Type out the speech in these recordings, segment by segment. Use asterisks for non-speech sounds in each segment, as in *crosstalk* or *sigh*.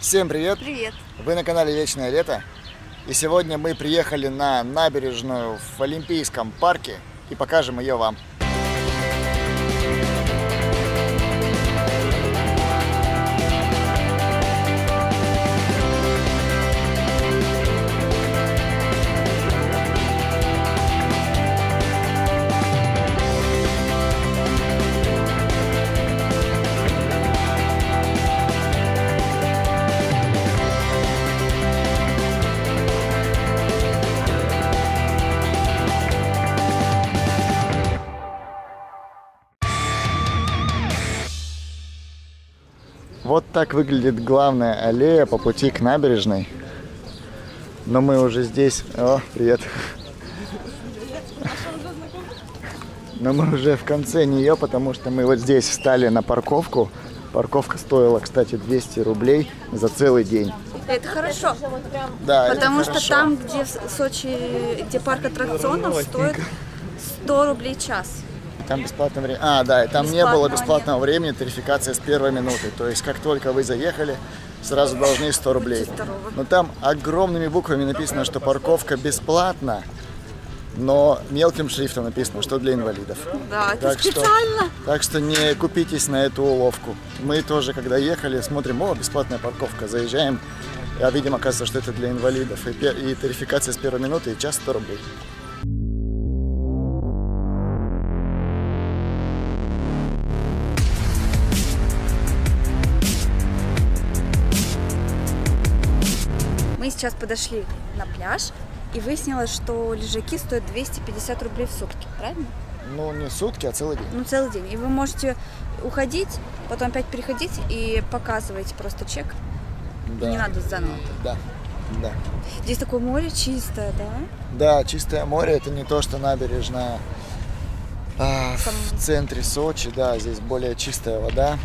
Всем привет! Привет! Вы на канале Вечное Лето. И сегодня мы приехали на набережную в Олимпийском парке и покажем ее вам. Вот так выглядит главная аллея по пути к набережной. Но мы уже здесь. О, привет. Но мы уже в конце нее, потому что мы вот здесь встали на парковку. Парковка стоила, кстати, 200 рублей за целый день. Это хорошо, Да, это потому что хорошо. там, где в Сочи, где парк аттракционов, стоит 100 рублей час. Там бесплатное время. А, да, и там не Бесплатного было нет. бесплатного времени, тарификация с первой минуты. То есть, как только вы заехали, сразу должны 100 рублей. Но там огромными буквами написано, что парковка бесплатна, но мелким шрифтом написано, что для инвалидов. Да, это Так что- специально. Так что не купитесь на эту уловку. Мы тоже, когда ехали, смотрим, о, бесплатная парковка, заезжаем, а видим, оказывается, что это для инвалидов. И, и тарификация с первой минуты, и час 100 рублей. Сейчас подошли на пляж и выяснилось, что лежаки стоят 250 рублей в сутки, правильно? Ну, не сутки, а целый день. Ну, целый день. И вы можете уходить, потом опять приходить и показываете просто чек. Да. Не надо заново. Да, да. Здесь такое море чистое, да? Да, чистое море это не то, что набережная а, Там- в центре Сочи, да, здесь более чистая вода,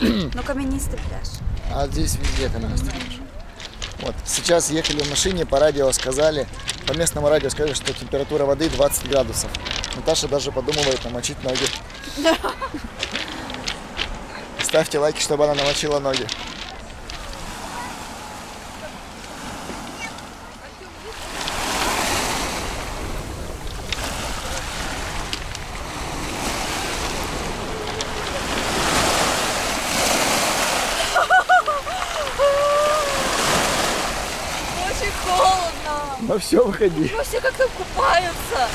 Но каменистый пляж. а здесь везде каменистый пляж. Вот, сейчас ехали в машине, по радио сказали, по местному радио сказали, что температура воды 20 градусов. Наташа даже подумывает намочить ноги. Ставьте лайки, чтобы она намочила ноги. Очень холодно. Ну все, выходи. Ну, все как там купаются.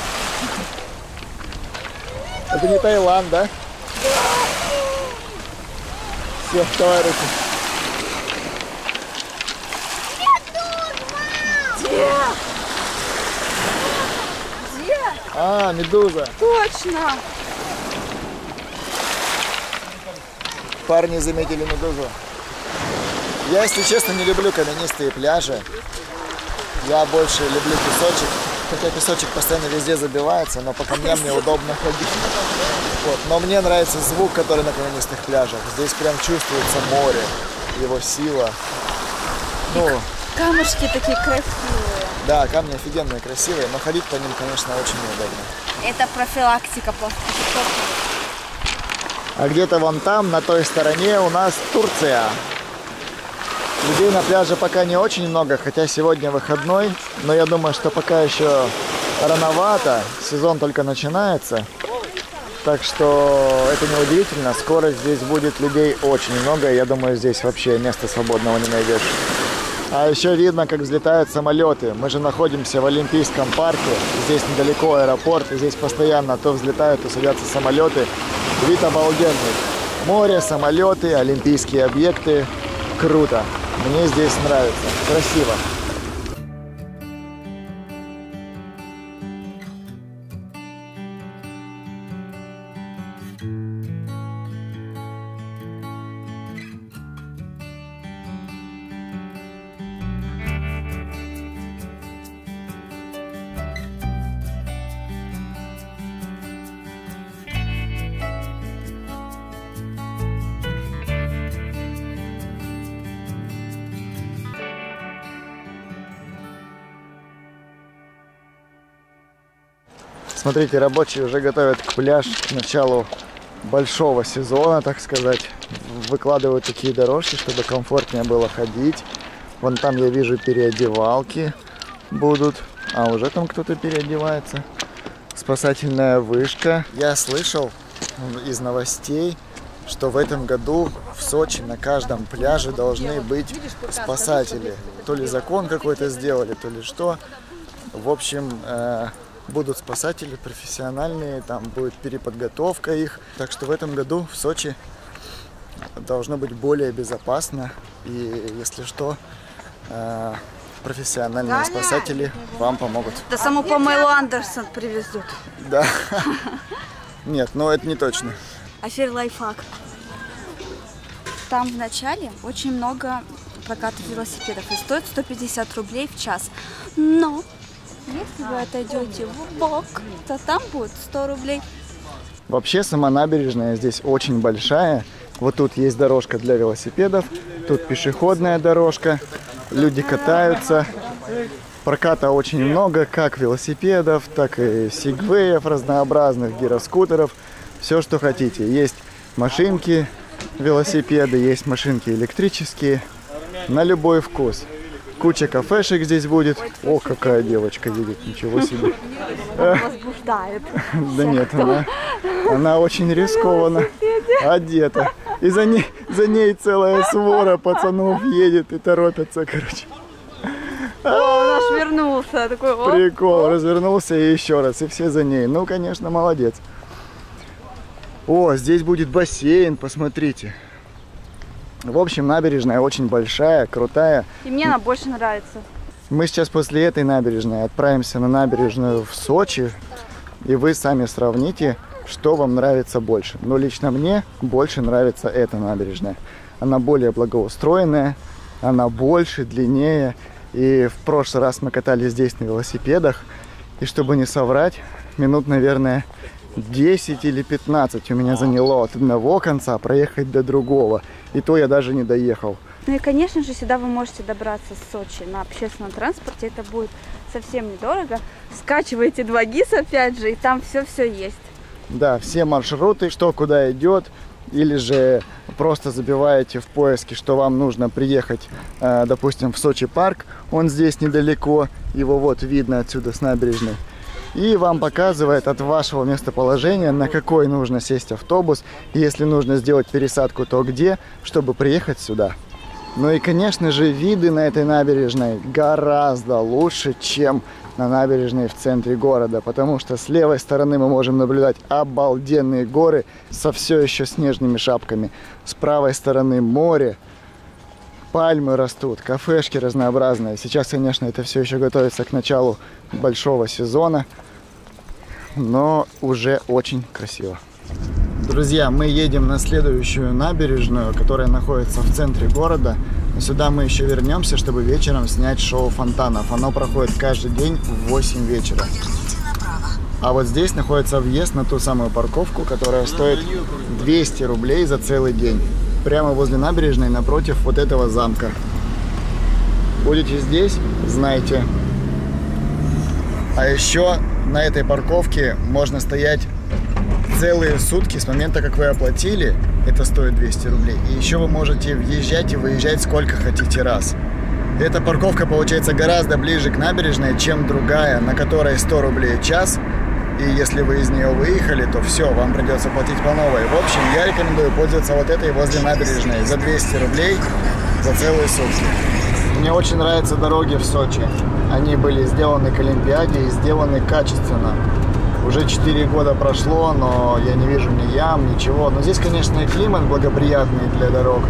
Это не Таиланд, да? Все, давай руки. Где? Где? А, медуза. Точно. Парни заметили медузу. Я, если честно, не люблю каменистые пляжи. Я больше люблю песочек. Хотя песочек постоянно везде забивается, но по камням мне удобно ходить. Вот. Но мне нравится звук, который на каменистых пляжах. Здесь прям чувствуется море, его сила. Ну, Камушки такие красивые. да, камни офигенные, красивые, но ходить по ним, конечно, очень неудобно. Это профилактика пластиков. А где-то вон там, на той стороне, у нас Турция. Людей на пляже пока не очень много, хотя сегодня выходной, но я думаю, что пока еще рановато, сезон только начинается. Так что это не удивительно, скоро здесь будет людей очень много, и я думаю, здесь вообще места свободного не найдешь. А еще видно, как взлетают самолеты. Мы же находимся в Олимпийском парке, здесь недалеко аэропорт, и здесь постоянно то взлетают, то садятся самолеты. Вид обалденный. Море, самолеты, олимпийские объекты. Круто. Мне здесь нравится. Красиво. Смотрите, рабочие уже готовят к пляж к началу большого сезона, так сказать. Выкладывают такие дорожки, чтобы комфортнее было ходить. Вон там я вижу переодевалки будут. А уже там кто-то переодевается. Спасательная вышка. Я слышал из новостей, что в этом году в Сочи на каждом пляже должны быть спасатели. То ли закон какой-то сделали, то ли что. В общем, э, будут спасатели профессиональные, там будет переподготовка их. Так что в этом году в Сочи должно быть более безопасно. И если что, э, профессиональные спасатели вам помогут. Да саму Памелу Андерсон привезут. Да. *laughs* Нет, но это не точно. Афер лайфхак. Там в начале очень много прокатов велосипедов и стоит 150 рублей в час. Но если вы отойдете в бок, то там будет 100 рублей. Вообще сама набережная здесь очень большая. Вот тут есть дорожка для велосипедов, тут пешеходная дорожка, люди катаются. Проката очень много, как велосипедов, так и сигвеев разнообразных, гироскутеров, все, что хотите. Есть машинки, велосипеды, есть машинки электрические, на любой вкус. Куча кафешек здесь будет. О, какая девочка едет, ничего себе. *laughs* Возбуждает. *laughs* Да нет, она, она очень рискованно одета. И за ней, за ней целая свора пацанов едет и торопятся, короче. О, наш вернулся. Такой, оп. Прикол, развернулся и еще раз, и все за ней. Ну, конечно, молодец. О, здесь будет бассейн, посмотрите. В общем, набережная очень большая, крутая. И мне она больше нравится. Мы сейчас после этой набережной отправимся на набережную в Сочи, и вы сами сравните, что вам нравится больше. Но лично мне больше нравится эта набережная. Она более благоустроенная, она больше, длиннее. И в прошлый раз мы катались здесь на велосипедах. И чтобы не соврать, минут, наверное, 10 или 15 у меня заняло от одного конца проехать до другого. И то я даже не доехал. Ну и, конечно же, сюда вы можете добраться с Сочи на общественном транспорте. Это будет совсем недорого. Скачивайте 2 ГИС опять же, и там все-все есть. Да, все маршруты, что куда идет, или же просто забиваете в поиске, что вам нужно приехать, э, допустим, в Сочи парк, он здесь недалеко, его вот видно отсюда с набережной. И вам показывает от вашего местоположения, на какой нужно сесть автобус, если нужно сделать пересадку, то где, чтобы приехать сюда. Ну и, конечно же, виды на этой набережной гораздо лучше, чем на набережной в центре города, потому что с левой стороны мы можем наблюдать обалденные горы со все еще снежными шапками. С правой стороны море, пальмы растут, кафешки разнообразные. Сейчас, конечно, это все еще готовится к началу большого сезона, но уже очень красиво. Друзья, мы едем на следующую набережную, которая находится в центре города. Но сюда мы еще вернемся, чтобы вечером снять шоу фонтанов. Оно проходит каждый день в 8 вечера. А вот здесь находится въезд на ту самую парковку, которая стоит 200 рублей за целый день. Прямо возле набережной, напротив вот этого замка. Будете здесь, знаете. А еще на этой парковке можно стоять целые сутки с момента, как вы оплатили, это стоит 200 рублей. И еще вы можете въезжать и выезжать сколько хотите раз. Эта парковка получается гораздо ближе к набережной, чем другая, на которой 100 рублей в час. И если вы из нее выехали, то все, вам придется платить по новой. В общем, я рекомендую пользоваться вот этой возле набережной за 200 рублей за целые сутки. Мне очень нравятся дороги в Сочи. Они были сделаны к Олимпиаде и сделаны качественно. Уже 4 года прошло, но я не вижу ни ям, ничего. Но здесь, конечно, и климат благоприятный для дорог.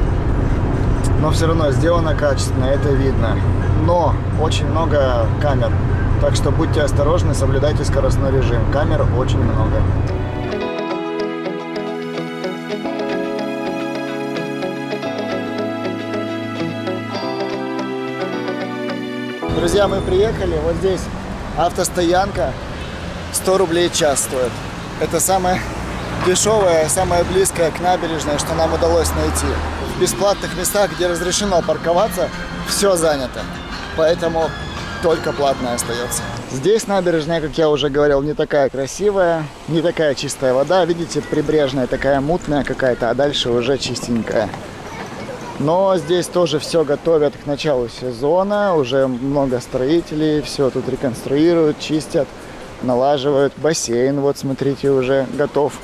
Но все равно сделано качественно, это видно. Но очень много камер. Так что будьте осторожны, соблюдайте скоростной режим. Камер очень много. Друзья, мы приехали. Вот здесь автостоянка. 100 рублей час стоит. Это самое дешевое, самое близкое к набережной, что нам удалось найти. В бесплатных местах, где разрешено парковаться, все занято. Поэтому только платная остается. Здесь набережная, как я уже говорил, не такая красивая, не такая чистая вода. Видите, прибрежная такая мутная какая-то, а дальше уже чистенькая. Но здесь тоже все готовят к началу сезона, уже много строителей, все тут реконструируют, чистят, налаживают. Бассейн, вот смотрите, уже готов.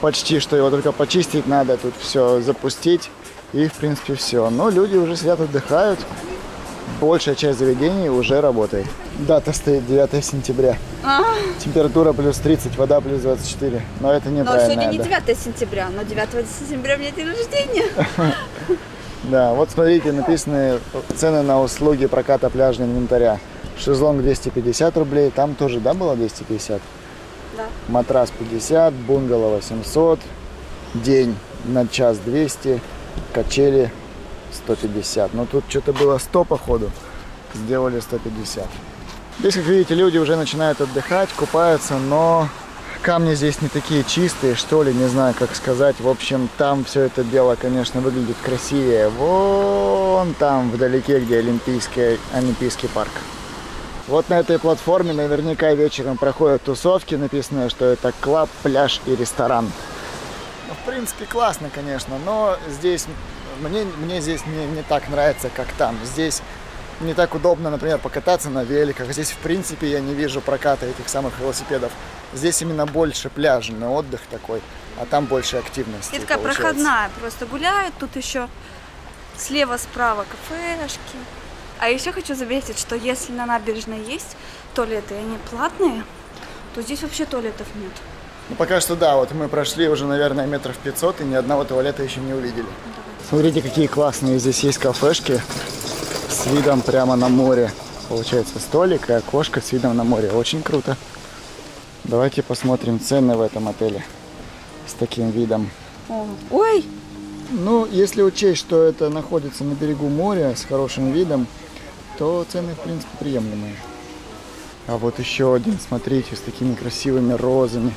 Почти что его только почистить надо, тут все запустить и в принципе все. Но люди уже сидят, отдыхают. Большая часть заведений уже работает. Дата стоит 9 сентября. А, Температура плюс 30, вода плюс 24. Но это но неправильно. сегодня не да. 9 сентября, но 9 сентября у меня день рождения. *laughs* Да, вот смотрите, написаны цены на услуги проката пляжного инвентаря. Шезлонг 250 рублей, там тоже, да, было 250? Да. Матрас 50, бунгало 800, день на час 200, качели 150. Но тут что-то было 100 походу, сделали 150. Здесь, как видите, люди уже начинают отдыхать, купаются, но камни здесь не такие чистые, что ли, не знаю, как сказать. В общем, там все это дело, конечно, выглядит красивее. Вон там, вдалеке, где Олимпийский, Олимпийский парк. Вот на этой платформе наверняка вечером проходят тусовки, написано, что это клаб, пляж и ресторан. Ну, в принципе, классно, конечно, но здесь мне, мне здесь не, не так нравится, как там. Здесь не так удобно, например, покататься на великах. Здесь, в принципе, я не вижу проката этих самых велосипедов. Здесь именно больше пляжный отдых такой, а там больше активности. И такая получается. проходная, просто гуляют, тут еще слева-справа кафешки. А еще хочу заметить, что если на набережной есть туалеты, и они платные, то здесь вообще туалетов нет. Ну, пока что да, вот мы прошли уже, наверное, метров 500 и ни одного туалета еще не увидели. Смотрите, какие классные здесь есть кафешки с видом прямо на море. Получается столик и окошко с видом на море. Очень круто. Давайте посмотрим цены в этом отеле с таким видом. Ой, Ну, если учесть, что это находится на берегу моря с хорошим видом, то цены, в принципе, приемлемые. А вот еще один, смотрите, с такими красивыми розами.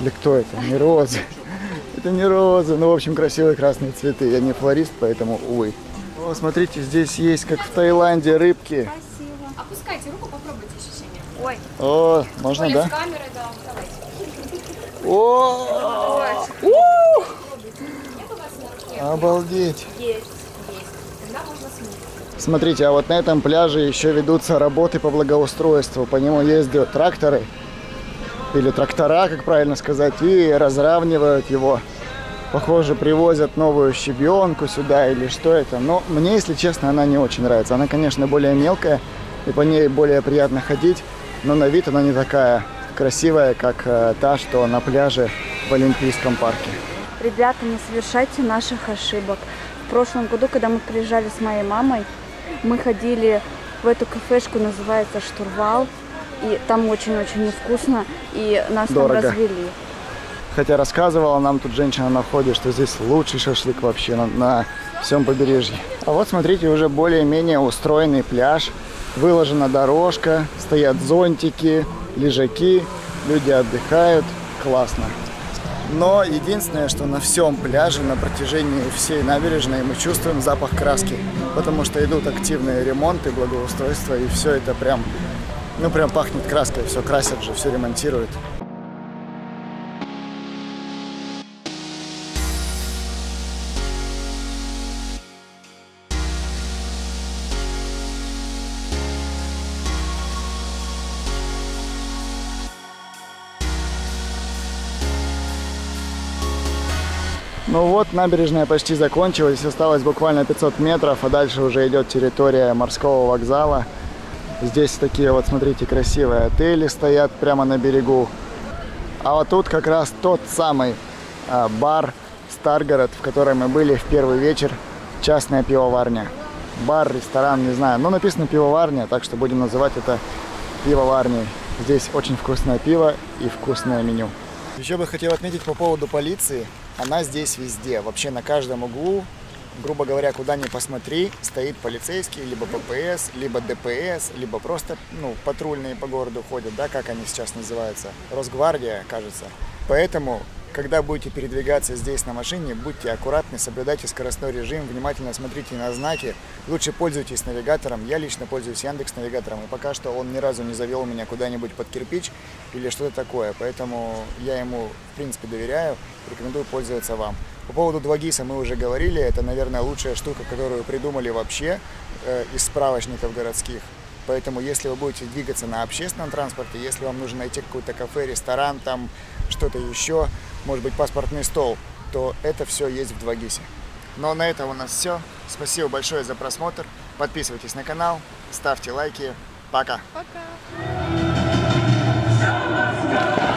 Или кто это? Не розы. *laughs* Это не розы, ну, в общем, красивые красные цветы. Я не флорист, поэтому, увы. О, смотрите, здесь есть, как в Таиланде, рыбки. красиво. Опускайте руку, попробуйте ощущения. Ой, О, можно, Поле да? с камерой, да, давайте. О, обалдеть. Есть, есть. Тогда можно смыть. Смотрите, а вот на этом пляже еще ведутся работы по благоустройству. По нему ездят тракторы, или трактора, как правильно сказать, и разравнивают его. Похоже, привозят новую щебенку сюда или что это. Но мне, если честно, она не очень нравится. Она, конечно, более мелкая, и по ней более приятно ходить, но на вид она не такая красивая, как э, та, что на пляже в Олимпийском парке. Ребята, не совершайте наших ошибок. В прошлом году, когда мы приезжали с моей мамой, мы ходили в эту кафешку, называется Штурвал. И там очень-очень невкусно, и нас Дорого. там развели. Хотя рассказывала нам тут женщина на входе, что здесь лучший шашлык вообще на, на всем побережье. А вот смотрите, уже более-менее устроенный пляж. Выложена дорожка, стоят зонтики, лежаки, люди отдыхают. Классно. Но единственное, что на всем пляже, на протяжении всей набережной мы чувствуем запах краски. Потому что идут активные ремонты, благоустройства, и все это прям, ну прям пахнет краской. Все красят же, все ремонтируют. Ну вот, набережная почти закончилась, осталось буквально 500 метров, а дальше уже идет территория морского вокзала. Здесь такие вот, смотрите, красивые отели стоят прямо на берегу. А вот тут как раз тот самый а, бар Старгород, в котором мы были в первый вечер, частная пивоварня. Бар, ресторан, не знаю, но написано пивоварня, так что будем называть это пивоварней. Здесь очень вкусное пиво и вкусное меню. Еще бы хотел отметить по поводу полиции. Она здесь везде, вообще на каждом углу, грубо говоря, куда ни посмотри, стоит полицейский, либо ППС, либо ДПС, либо просто, ну, патрульные по городу ходят, да, как они сейчас называются, Росгвардия, кажется. Поэтому когда будете передвигаться здесь на машине, будьте аккуратны, соблюдайте скоростной режим, внимательно смотрите на знаки, лучше пользуйтесь навигатором. Я лично пользуюсь Яндекс навигатором, и пока что он ни разу не завел меня куда-нибудь под кирпич или что-то такое, поэтому я ему, в принципе, доверяю, рекомендую пользоваться вам. По поводу 2GIS мы уже говорили, это, наверное, лучшая штука, которую придумали вообще э, из справочников городских. Поэтому, если вы будете двигаться на общественном транспорте, если вам нужно найти какое-то кафе, ресторан, там что-то еще, может быть, паспортный стол, то это все есть в 2GIS. Но на этом у нас все. Спасибо большое за просмотр. Подписывайтесь на канал, ставьте лайки. Пока. Oh,